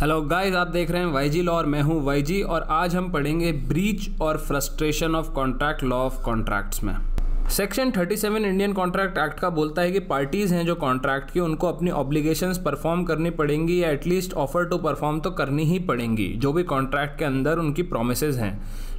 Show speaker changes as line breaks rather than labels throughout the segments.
Hello guys आप देख रहे हैं वाई जी लॉ और मैं हूँ वाईजी और आज हम पढ़ेंगे ब्रीच और frustration of contract law of contracts में। सेक्शन 37 इंडियन कॉन्ट्रैक्ट एक्ट का बोलता है कि पार्टीज़ हैं जो कॉन्ट्रैक्ट की, उनको अपनी ऑब्लिगेशंस परफॉर्म करनी पड़ेंगी या एटलीस्ट ऑफ़र टू परफॉर्म तो करनी ही पड़ेंगी, जो भी कॉन्ट्रैक्ट के अंदर उनकी प्रोमिस हैं।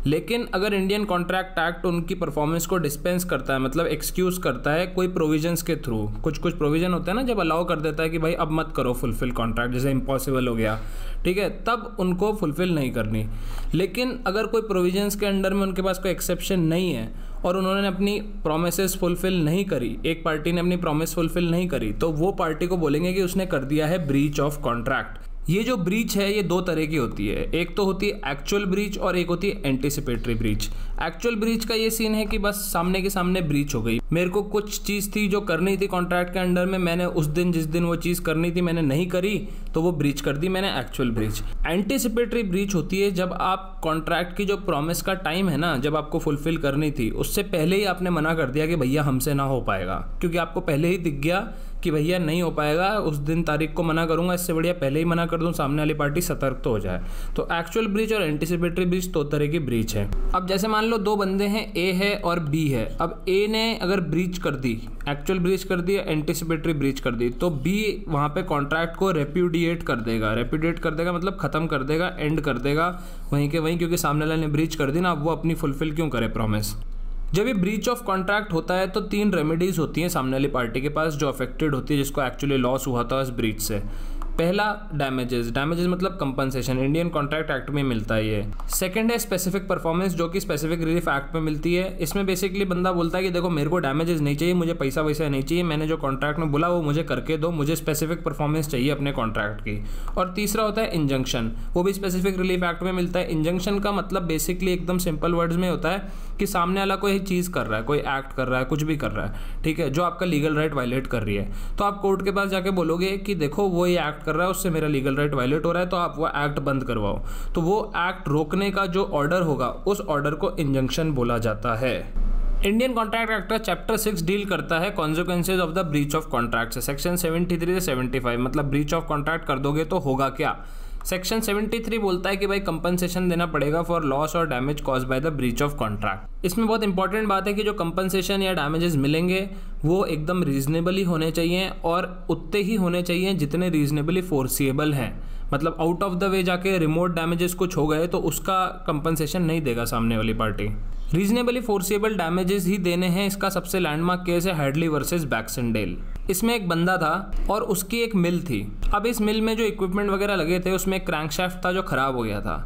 लेकिन अगर इंडियन कॉन्ट्रैक्ट एक्ट उनकी परफॉर्मेंस को डिस्पेंस करता है मतलब एक्सक्यूज करता है कोई प्रोविजंस के थ्रू कुछ कुछ प्रोविज़न होता है ना जब अलाउ कर देता है कि भाई अब मत करो फुलफिल कॉन्ट्रैक्ट जैसे इम्पॉसिबल हो गया, ठीक है, तब उनको फुलफिल नहीं करनी। लेकिन अगर कोई प्रोविजंस के अंडर में उनके पास कोई एक्सेप्शन नहीं है और उन्होंने अपनी प्रोमिस फुलफिल नहीं करी, एक पार्टी ने अपनी प्रोमिस फुलफिल नहीं करी तो वो पार्टी को बोलेंगे कि उसने कर दिया है ब्रीच ऑफ़ कॉन्ट्रैक्ट ये जो ब्रीच है, ये दो तरह की होती है। एक तो होती है एक्चुअल ब्रीच और एक होती है एंटिसिपेटरी ब्रीच एक्चुअल ब्रीच का ये सीन है कि बस सामने के सामने ब्रीच हो गई। मेरे को कुछ चीज़ थी जो करनी थी कॉन्ट्रैक्ट के अंडर में, मैंने उस दिन, जिस दिन वो चीज़ करनी थी, मैंने नहीं करी तो वो ब्रीच कर दी, मैंने एक्चुअल ब्रीच एंटिसिपेटरी ब्रीच होती है जब आप कॉन्ट्रैक्ट की जो प्रॉमिस का टाइम है ना, जब आपको फुलफिल करनी थी, उससे पहले ही आपने मना कर दिया कि भैया हमसे ना हो पाएगा, क्योंकि आपको पहले ही दिख गया कि भैया नहीं हो पाएगा, उस दिन तारीख को मना करूँगा, इससे बढ़िया पहले ही मना कर दूँ, सामने वाली पार्टी सतर्क तो हो जाए। तो एक्चुअल ब्रीच और एंटिसिपेटरी ब्रीच दो तरह की ब्रीच है। अब जैसे मान लो दो बंदे हैं ए है और बी है। अब ए ने अगर ब्रीच कर दी एक्चुअल ब्रीच कर दी एंटिसिपेटरी ब्रीच कर दी तो बी वहाँ पे कॉन्ट्रैक्ट को रेप्यूडिएट कर देगा। रेप्यूडिएट कर देगा मतलब खत्म कर देगा एंड कर देगा। वहीं के वहीं, क्योंकि सामने वाले ने ब्रीच कर दी ना अब वो अपनी फुलफिल क्यों करे प्रॉमिस जब ये ब्रीच ऑफ़ कॉन्ट्रैक्ट होता है तो तीन रेमेडीज होती हैं सामने वाली पार्टी के पास जो अफेक्टेड होती है, जिसको एक्चुअली लॉस हुआ था इस ब्रीच से। पहला डैमेजेस डैमेजेस मतलब कंपनसेशन इंडियन कॉन्ट्रैक्ट एक्ट में मिलता है ये। सेकंड है स्पेसिफिक परफॉर्मेंस जो कि स्पेसिफिक रिलीफ एक्ट में मिलती है। इसमें बेसिकली बंदा बोलता है कि, देखो, मेरे को डैमेजेस नहीं चाहिए, मुझे पैसा वैसा नहीं चाहिए, मैंने जो कॉन्ट्रैक्ट में बोला, वो मुझे करके दो, मुझे स्पेसिफिक परफॉर्मेंस चाहिए अपने कॉन्ट्रैक्ट की। और तीसरा होता है इंजंक्शन वो भी स्पेसिफिक रिलीफ एक्ट में मिलता है। इंजंक्शन का मतलब बेसिकली एकदम सिंपल वर्ड्स में होता है कि सामने वाला कोई चीज़ कर रहा है, कोई एक्ट कर रहा है, कुछ भी कर रहा है, ठीक है, जो आपका लीगल राइट वायलेट कर रही है। तो आप कोर्ट के पास जाके बोलोगे कि देखो, वो ये एक्ट कर रहा है, उससे मेरा लीगल राइट वायलेट हो रहा है तो आप वो एक्ट बंद करवाओ। तो वो एक्ट रोकने का जो ऑर्डर होगा, उस ऑर्डर को इंजंक्शन बोला जाता है। इंडियन कॉन्ट्रैक्ट एक्ट का चैप्टर सिक्स डील करता है consequences of the breach of contract section 73 से 75 मतलब ब्रीच ऑफ़ कॉन्ट्रैक्ट कर दोगे तो होगा क्या? सेक्शन 73 बोलता है कि भाई कंपनसेशन देना पड़ेगा फॉर लॉस और damage caused by the breach of contract इसमें बहुत इंपॉर्टेंट बात है कि जो कंपनसेशन या डैमेजेस मिलेंगे, वो एकदम रीजनेबली होने चाहिए और उतने ही होने चाहिए जितने रीजनेबली फोर्सिएबल हैं। मतलब आउट ऑफ़ द वे जाके रिमोट डैमेजेस कुछ हो गए तो उसका कंपनसेशन नहीं देगा सामने वाली पार्टी रीजनेबली फोर्सिएबल डैमेजेस ही देने हैं, इसका सबसे लैंडमार्क केस है हेडली वर्सेस बैक्सनडेल इसमें एक बंदा था और उसकी एक मिल थी। अब इस मिल में जो इक्विपमेंट वगैरह लगे थे, उसमें एक क्रैंकशाफ्ट था जो खराब हो गया था।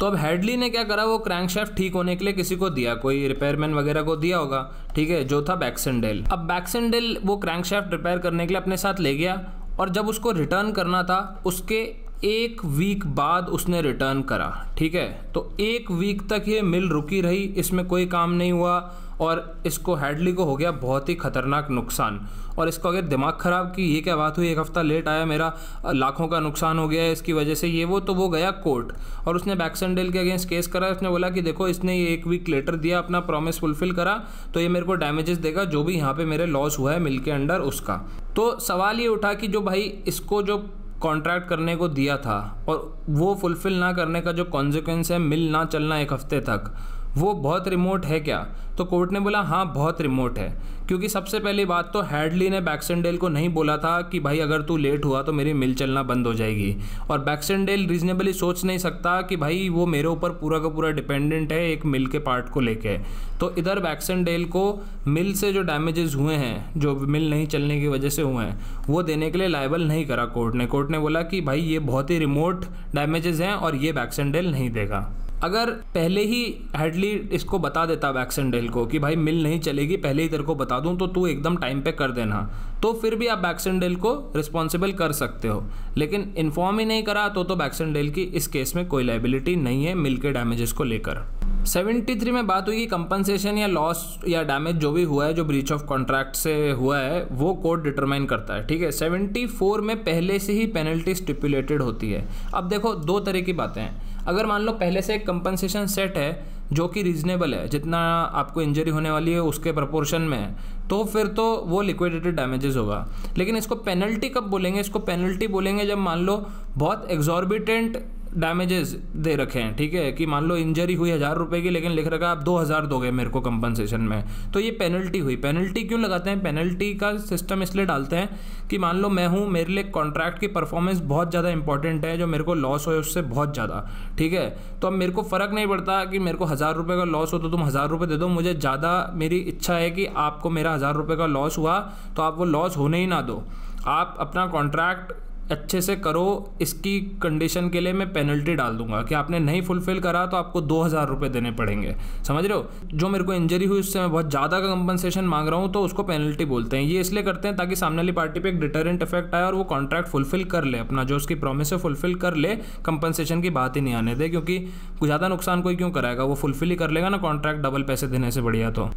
तो अब हेडली ने क्या करा, वो क्रैंकशाफ्ट ठीक होने के लिए किसी को दिया, कोई रिपेयरमैन वगैरह को दिया होगा, ठीक है, जो था बैक्सनडेल अब बैक्सनडेल वो क्रैंकशाफ्ट रिपेयर करने के लिए अपने साथ ले गया और जब उसको रिटर्न करना था, उसके एक वीक बाद उसने रिटर्न करा, ठीक है। तो एक वीक तक ये मिल रुकी रही, इसमें कोई काम नहीं हुआ और इसको हेडली को हो गया बहुत ही खतरनाक नुकसान। और इसको अगर दिमाग ख़राब की, ये क्या बात हुई, एक हफ़्ता लेट आया मेरा, लाखों का नुकसान हो गया इसकी वजह से, ये वो तो वो गया कोर्ट। और उसने बैक्सनडेल के अगेंस्ट केस करा, उसने बोला कि देखो, इसने ये एक वीक लेटर दिया, अपना प्रॉमिस फुलफिल करा तो ये मेरे को डैमेजेस देगा, जो भी यहाँ पे मेरे लॉस हुआ है मिल के अंडर उसका। तो सवाल ये उठा कि जो भाई, इसको जो कॉन्ट्रैक्ट करने को दिया था, और वो फुलफ़िल ना करने का जो कॉन्सिक्वेंस है, मिल ना, चलना एक हफ़्ते तक वो बहुत रिमोट है क्या? तो कोर्ट ने बोला हाँ बहुत रिमोट है। क्योंकि सबसे पहली बात तो हैडली ने बैक्सनडेल को नहीं बोला था कि, भाई, अगर तू लेट हुआ तो मेरी मिल चलना बंद हो जाएगी। और बैक्सनडेल रीजनेबली सोच नहीं सकता कि, भाई, वो मेरे ऊपर पूरा का पूरा डिपेंडेंट है एक मिल के पार्ट को लेके। तो इधर बैक्सनडेल को मिल से जो डैमेजेस हुए हैं, जो मिल नहीं चलने की वजह से हुए हैं, वो देने के लिए लाइबल नहीं करा कोर्ट ने। कोर्ट ने बोला कि, भाई, ये बहुत ही रिमोट डैमेजेस हैं और ये बैक्सनडेल नहीं देगा। अगर पहले ही हेडली इसको बता देता वैक्सन डेल को कि भाई मिल नहीं चलेगी, पहले ही तेरे को बता दूँ तो तू एकदम टाइम पे कर देना। तो फिर भी आप बैक्सनडेल को रिस्पॉन्सिबल कर सकते हो। लेकिन इन्फॉर्म ही नहीं करा तो तो बैक्सनडेल की इस केस में कोई लाइबिलिटी नहीं है मिल के डैमेजेस को लेकर। 73 में बात हुई कि कंपनसेशन या लॉस या डैमेज जो भी हुआ है, जो ब्रीच ऑफ़ कॉन्ट्रैक्ट से हुआ है, वो कोर्ट डिटरमाइन करता है, ठीक है? 74 में पहले से ही पेनल्टी स्टिपुलेटेड होती है। अब देखो, दो तरह की बातें हैं। अगर मान लो पहले से एक कंपनसेशन सेट है जो कि रीजनेबल है, जितना आपको इंजरी होने वाली है उसके प्रपोर्शन में है तो फिर तो वो लिक्विडेटेड डैमेजेस होगा। लेकिन इसको पेनल्टी कब बोलेंगे? इसको पेनल्टी बोलेंगे जब मान लो बहुत एग्जॉर्बिटेंट डैमेजेस दे रखे हैं, ठीक है? कि मान लो इंजरी हुई हज़ार रुपये की, लेकिन लिख रखा आप दो हज़ार दोगे मेरे को कंपनसेशन में। तो ये पेनल्टी हुई। पेनल्टी क्यों लगाते हैं? पेनल्टी का सिस्टम इसलिए डालते हैं कि मान लो मैं हूँ, मेरे लिए कॉन्ट्रैक्ट की परफॉर्मेंस बहुत ज़्यादा इंपॉर्टेंट है, जो मेरे को लॉस हो उससे बहुत ज़्यादा, ठीक है? तो अब मेरे को फ़र्क नहीं पड़ता कि मेरे को हज़ार रुपये का लॉस हो तो तुम हज़ार रुपये दे दो। मुझे ज़्यादा मेरी इच्छा है कि आपको मेरा हज़ार रुपये का लॉस हुआ तो आप वो लॉस होने ही ना दो। आप अपना कॉन्ट्रैक्ट अच्छे से करो, इसकी कंडीशन के लिए मैं पेनल्टी डाल दूँगा कि आपने नहीं फुलफिल करा तो आपको दो हज़ार रुपये देने पड़ेंगे। समझ रहे हो? जो मेरे को इंजरी हुई उससे मैं बहुत ज़्यादा का कंपनसेशन मांग रहा हूँ तो उसको पेनल्टी बोलते हैं। ये इसलिए करते हैं ताकि सामने वाली पार्टी पे एक डिटरेंट इफ़ेक्ट आए और वो कॉन्ट्रैक्ट फुलफिल कर ले अपना, जो उसकी प्रॉमिस है फुलफिल कर ले कंपनसेशन की बात ही नहीं आने दे, क्योंकि ज़्यादा नुकसान कोई क्यों कराएगा? वो फुलफिल ही कर लेगा ना कॉन्ट्रैक्ट डबल पैसे देने से बढ़िया तो।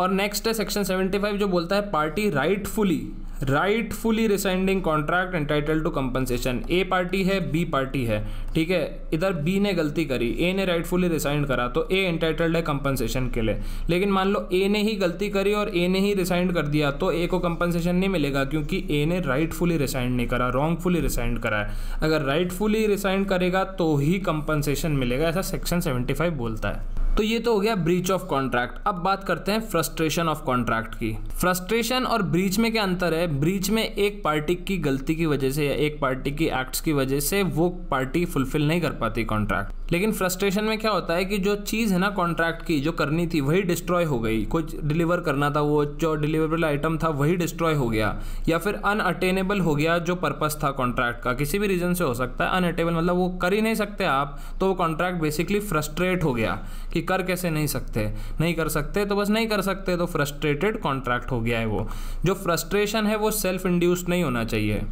और नेक्स्ट है सेक्शन 75 जो बोलता है party rightfully rightfully rescinding contract entitled to compensation A party है बी पार्टी है. ठीक है? इधर बी ने गलती करी. ए ने राइटफुली रिसाइंड करा तो ए एंटाइटल्ड है कंपनसेशन के लिए. लेकिन मान लो ए ने ही गलती करी और ए ने ही रिसाइंड कर दिया तो ए को कंपनसेशन नहीं मिलेगा क्योंकि ए ने राइटफुली रिसाइंड नहीं करा रॉन्गफुली रिसाइंड करा है. अगर राइटफुली रिसाइंड करेगा तो ही कंपनसेशन मिलेगा, ऐसा सेक्शन सेवेंटी बोलता है. तो ये तो हो गया ब्रीच ऑफ़ कॉन्ट्रैक्ट अब बात करते हैं फ्रस्ट्रेशन ऑफ़ कॉन्ट्रैक्ट की. फ्रस्ट्रेशन और ब्रीच में क्या अंतर है? ब्रीच में एक पार्टी की गलती की वजह से या एक पार्टी की एक्ट्स की वजह से वो पार्टी फुलफिल नहीं कर पाती कॉन्ट्रैक्ट लेकिन फ्रस्ट्रेशन में क्या होता है कि जो चीज़ है ना कॉन्ट्रैक्ट की, जो करनी थी, वही डिस्ट्रॉय हो गई. कुछ डिलीवर करना था वो, जो डिलीवरेबल आइटम था, वही डिस्ट्रॉय हो गया. या फिर अनअटेनेबल हो गया, जो पर्पज़ था कॉन्ट्रैक्ट का. किसी भी रीजन से हो सकता है अनअटेबल मतलब वो कर ही नहीं सकते आप तो वो कॉन्ट्रैक्ट बेसिकली फ्रस्ट्रेट हो गया कि कर कैसे नहीं सकते? नहीं कर सकते तो बस नहीं कर सकते। तो फ्रस्ट्रेटेड कॉन्ट्रैक्ट हो गया है वो। जो फ्रस्ट्रेशन है वो सेल्फ इंड्यूस्ड नहीं होना चाहिए।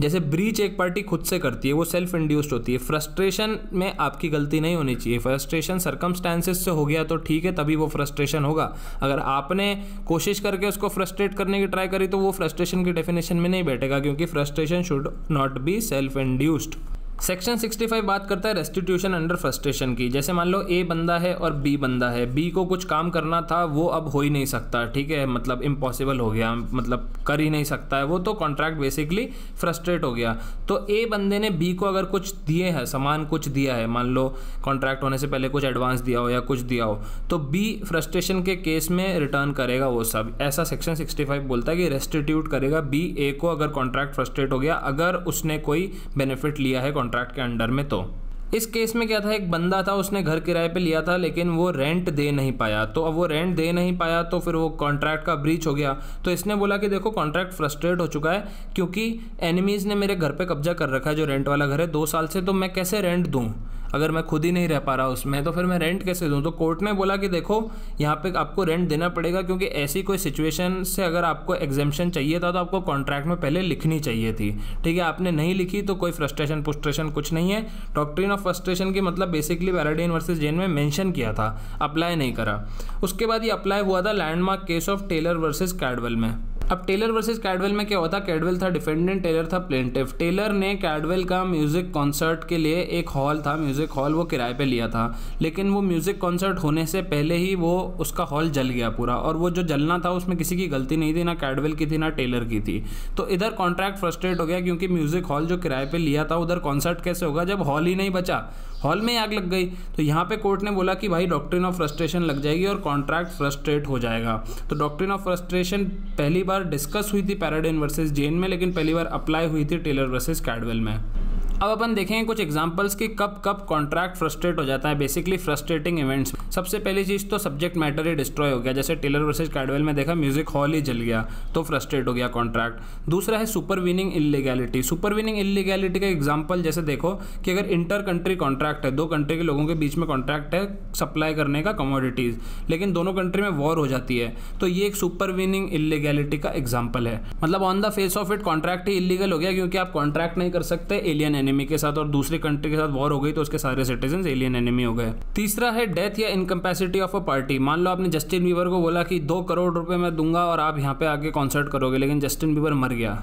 जैसे ब्रीच एक पार्टी खुद से करती है, वो सेल्फ इंड्यूस्ड होती है। फ्रस्ट्रेशन में आपकी गलती नहीं होनी चाहिए। फ्रस्ट्रेशन सरकमस्टांसिस से हो गया तो ठीक है, तभी वो फ्रस्ट्रेशन होगा। अगर आपने कोशिश करके उसको फ्रस्ट्रेट करने की ट्राई करी तो वो फ्रस्ट्रेशन की डेफिनेशन में नहीं बैठेगा, क्योंकि frustration should not be self induced section 65 बात करता है रेस्टिट्यूशन अंडर फ्रस्ट्रेशन की। जैसे मान लो ए बंदा है और बी बंदा है। बी को कुछ काम करना था, वो अब हो ही नहीं सकता, ठीक है? मतलब इम्पॉसिबल हो गया मतलब कर ही नहीं सकता है। वो तो कॉन्ट्रैक्ट बेसिकली फ्रस्ट्रेट हो गया। तो ए बंदे ने बी को अगर कुछ दिए है, सामान कुछ दिया है, मान लो कॉन्ट्रैक्ट होने से पहले कुछ एडवांस दिया हो या कुछ दिया हो तो बी फ्रस्ट्रेशन के केस में रिटर्न करेगा वो सब। ऐसा सेक्शन सिक्सटी बोलता है कि रेस्टिट्यूट करेगा बी ए को अगर कॉन्ट्रैक्ट फ्रस्ट्रेट हो गया, अगर उसने कोई बेनिफिट लिया है कॉन्ट्रैक्ट के अंडर में तो। इस केस में क्या था? एक बंदा था, उसने घर किराए पे लिया था, लेकिन वो रेंट दे नहीं पाया। तो अब वो रेंट दे नहीं पाया तो फिर वो कॉन्ट्रैक्ट का ब्रीच हो गया। तो इसने बोला कि देखो कॉन्ट्रैक्ट फ्रस्ट्रेट हो चुका है, क्योंकि एनिमीज़ ने मेरे घर पे कब्जा कर रखा है, जो रेंट वाला घर है, दो साल से तो मैं कैसे रेंट दूँ? अगर मैं खुद ही नहीं रह पा रहा उसमें तो फिर मैं रेंट कैसे दूँ? तो कोर्ट ने बोला कि देखो, यहाँ पे आपको रेंट देना पड़ेगा, क्योंकि ऐसी कोई सिचुएशन से अगर आपको एग्जामेशन चाहिए था तो आपको कॉन्ट्रैक्ट में पहले लिखनी चाहिए थी। ठीक है, आपने नहीं लिखी तो कोई फ्रस्ट्रेशन पुस्ट्रेशन कुछ नहीं है। डॉक्ट्रिन ऑफ़ फ्रस्ट्रेशन के मतलब बेसिकली पैराडीन वर्सेज जेन में मैंशन किया था अप्लाई नहीं करा। उसके बाद ये अप्लाई हुआ था landmark case of Taylor versus Caldwell में। अब टेलर वर्सेस कैडवेल में क्या होता? कैडवेल था डिफेंडेंट टेलर था प्लेंटिव टेलर ने कैडवेल का म्यूज़िक कॉन्सर्ट के लिए एक हॉल था म्यूज़िक हॉल वो किराए पे लिया था. लेकिन वो म्यूज़िक कॉन्सर्ट होने से पहले ही वो उसका हॉल जल गया पूरा और वो जो जलना था उसमें किसी की गलती नहीं थी, ना कैडवेल की थी, ना टेलर की थी. तो इधर कॉन्ट्रैक्ट फ्रस्ट्रेट हो गया क्योंकि म्यूज़िक हॉल जो किराए पर लिया था, उधर कॉन्सर्ट कैसे होगा? जब हॉल ही नहीं बचा हॉल में आग लग गई। तो यहाँ पे कोर्ट ने बोला कि भाई डॉक्ट्रिन ऑफ़ फ्रस्ट्रेशन लग जाएगी और कॉन्ट्रैक्ट फ्रस्ट्रेट हो जाएगा। तो डॉक्ट्रिन ऑफ़ फ्रस्ट्रेशन पहली बार डिस्कस हुई थी पैराडाइन वर्सेज जेन में, लेकिन पहली बार अप्लाई हुई थी टेलर वर्सेज कैडवेल में। अब अपन देखेंगे कुछ एग्जांपल्स कि कब कब कॉन्ट्रैक्ट फ्रस्ट्रेट हो जाता है बेसिकली फ्रस्ट्रेटिंग इवेंट्स सबसे पहली चीज़ तो सब्जेक्ट मैटर ही डिस्ट्रॉय हो गया। जैसे टेलर वर्सेज कैडवेल में देखा म्यूज़िक हॉल ही जल गया तो फ्रस्ट्रेट हो गया कॉन्ट्रैक्ट दूसरा है supervening illegality supervening illegality का एग्ज़ाम्पल जैसे देखो कि अगर इंटर कंट्री कॉन्ट्रैक्ट है, दो कंट्री के लोगों के बीच में कॉन्ट्रैक्ट है सप्लाई करने का कमोडिटीज़ लेकिन दोनों कंट्री में वॉर हो जाती है तो ये एक सुपर विनिंग इलीगैलिटी का एग्ज़ाम्पल है। मतलब on the face of it contract he illegal हो गया, क्योंकि आप कॉन्ट्रैक्ट नहीं कर सकते एलियन एनिमी के साथ और दूसरे कंट्री के साथ वॉर हो गई तो उसके सारे सिटीजन एलियन एनिमी हो गए। तीसरा है डेथ या इनकम्पेसिटी ऑफ़ अ पार्टी मान लो आपने जस्टिन बीबर को बोला कि दो करोड़ रुपए मैं दूँगा और आप यहाँ पे आके कॉन्सर्ट करोगे, लेकिन जस्टिन बीबर मर गया।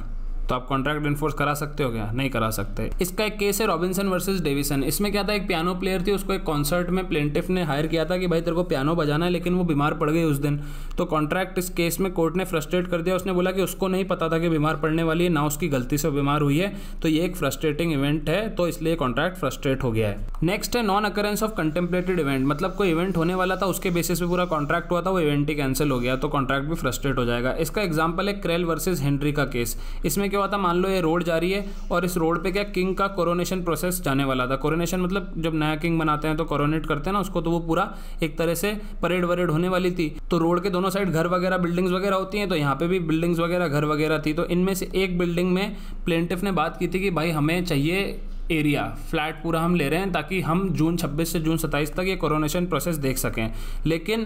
तो आप कॉन्ट्रैक्ट इन्फोर्स करा सकते हो क्या? नहीं करा सकते। इसका एक केस है रॉबिन्सन वर्सेज डेविसन इसमें क्या था, एक पियानो प्लेयर थी, उसको एक कॉन्सर्ट में प्लेंटिफ ने हायर किया था कि भाई तेरे को पियानो बजाना है, लेकिन वो बीमार पड़ गई उस दिन। तो कॉन्ट्रैक्ट इस केस में कोर्ट ने फ्रस्ट्रेट कर दिया। उसने बोला कि उसको नहीं पता था कि बीमार पड़ने वाली है, ना उसकी गलती से बीमार हुई है। तो ये एक फ्रस्ट्रेटिंग इवेंट है तो इसलिए कॉन्ट्रैक्ट फ्रस्ट्रेट हो गया है। नेक्स्ट है non occurrence of contemplated event मतलब कोई इवेंट होने वाला था, उसके बेसिस पे पूरा कॉन्ट्रैक्ट हुआ था, वो इवेंट ही कैंसिल हो गया तो कॉन्ट्रैक्ट भी फ्रस्ट्रेट हो जाएगा। इसका एग्ज़ाम्पल है क्रेल वर्सेज हेनरी का केस इसमें क्या हुआ था मान लो ये रोड जा रही है और इस रोड पे क्या किंग का कोरोनेशन प्रोसेस जाने वाला था। कोरोनेशन मतलब जब नया किंग बनाते हैं तो कोरोनेट करते हैं ना, उसको तो वो पूरा एक तरह से परेड वरेड होने वाली थी। तो रोड के दोनों साइड घर वगैरह बिल्डिंग्स वगैरह होती हैं तो यहाँ पे भी बिल्डिंग्स वगैरह, घर वगैरह थी। तो इनमें से एक बिल्डिंग में प्लेंटिफ ने बात की थी कि भाई हमें चाहिए एरिया फ्लैट पूरा हम ले रहे हैं ताकि हम जून 26 से जून 27 तक ये कोरोनेशन प्रोसेस देख सकें। लेकिन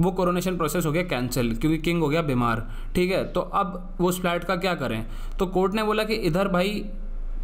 वो कोरोनेशन प्रोसेस हो गया कैंसिल क्योंकि किंग हो गया बीमार। ठीक है? तो अब वो उस फ्लैट का क्या करें? तो कोर्ट ने बोला कि इधर भाई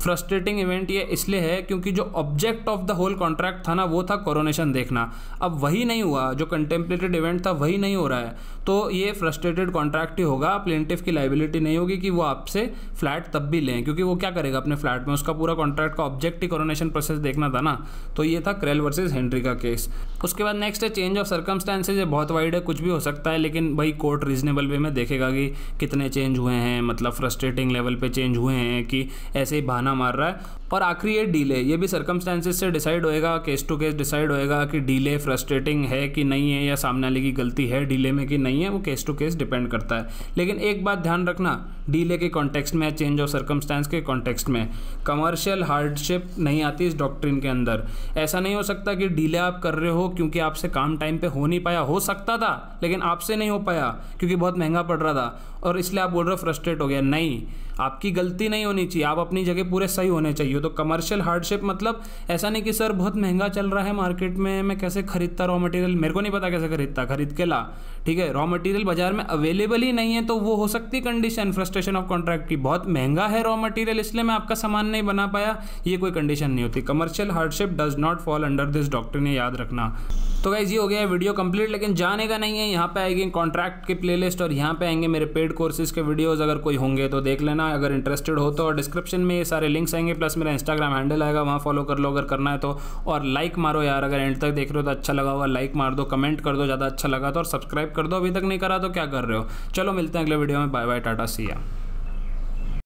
फ्रस्ट्रेटिंग इवेंट ये इसलिए है क्योंकि जो object of the whole contract था ना, वो था कोरोनेशन देखना। अब वही नहीं हुआ। जो कंटेम्पलेटेड इवेंट था, वही नहीं हो रहा है। तो ये फ्रस्ट्रेटेड कॉन्ट्रैक्ट ही होगा। प्लेंटिफ की लाइबिलिटी नहीं होगी कि वो आपसे फ्लैट तब भी लें, क्योंकि वो क्या करेगा अपने फ्लैट में? उसका पूरा कॉन्ट्रैक्ट का ऑब्जेक्ट ही कोरोनेशन प्रोसेस देखना था ना। तो ये था क्रेल वर्सेज हेनरी का केस उसके बाद नेक्स्ट है चेंज ऑफ़ सर्कमस्टांसेज ये बहुत वाइड है, कुछ भी हो सकता है, लेकिन भाई कोर्ट रीजनेबल वे में देखेगा कि कितने चेंज हुए हैं। मतलब फ्रस्ट्रेटिंग लेवल पर चेंज हुए हैं कि ऐसे ही बहाना मार रहा है। और आखिरी ये डीले ये भी सर्कमस्टांसेस से डिसाइड होएगा केस टू केस डिसाइड होएगा कि डीले फ्रस्ट्रेटिंग है कि नहीं है या सामने वाले की गलती है डीले में कि नहीं है, वो केस टू केस डिपेंड करता है। लेकिन एक बात ध्यान रखना डीले के कॉन्टेक्स्ट में चेंज ऑफ़ सर्कमस्टांस के कॉन्टेक्स्ट में कमर्शियल हार्डशिप नहीं आती इस डॉक्ट्रिन के अंदर। ऐसा नहीं हो सकता कि डीले आप कर रहे हो क्योंकि आपसे काम टाइम पे हो नहीं पाया। हो सकता था, लेकिन आपसे नहीं हो पाया, क्योंकि बहुत महँगा पड़ रहा था। और इसलिए आप बोल रहे हो फ्रस्ट्रेट हो गया। नहीं, आपकी गलती नहीं होनी चाहिए। आप अपनी जगह पूरे सही होने चाहिए। तो कमर्शियल हार्डशिप मतलब ऐसा नहीं कि सर बहुत महँगा चल रहा है मार्केट में, मैं कैसे खरीदता रॉ मटेरियल मेरे को नहीं पता कैसे खरीदता। खरीद के ला। ठीक है रॉ मटेरियल बाज़ार में अवेलेबल ही नहीं है तो वो हो सकती कंडीशन फ्रस्ट्रेशन ऑफ़ कॉन्ट्रैक्ट की। बहुत महँगा है रॉ मटेरियल इसलिए मैं आपका सामान नहीं बना पाया। ये कोई कंडीशन नहीं होती। Commercial hardship does not fall under this doctor ने याद रखना। तो गाइज़ ये हो गया वीडियो कंप्लीट लेकिन जाने का नहीं है। यहाँ पे आएगी कॉन्ट्रैक्ट की प्लेलिस्ट और यहाँ पे आएँगे मेरे पेड कोर्सेज के वीडियोस अगर कोई होंगे तो देख लेना। अगर इंटरेस्टेड हो तो डिस्क्रिप्शन में ये सारे लिंक्स आएँगे प्लस मेरा इंस्टाग्राम हैंडल आएगा, वहाँ फॉलो कर लो अगर करना है तो। और लाइक मारो यार, अगर एंड तक देख रहे हो तो अच्छा लगा हुआ लाइक मार दो कमेंट कर दो, ज़्यादा अच्छा लगा तो और सब्सक्राइब कर दो। अभी तक नहीं करा तो क्या कर रहे हो? चलो मिलते हैं अगले वीडियो में। बाय बाय टाटा सी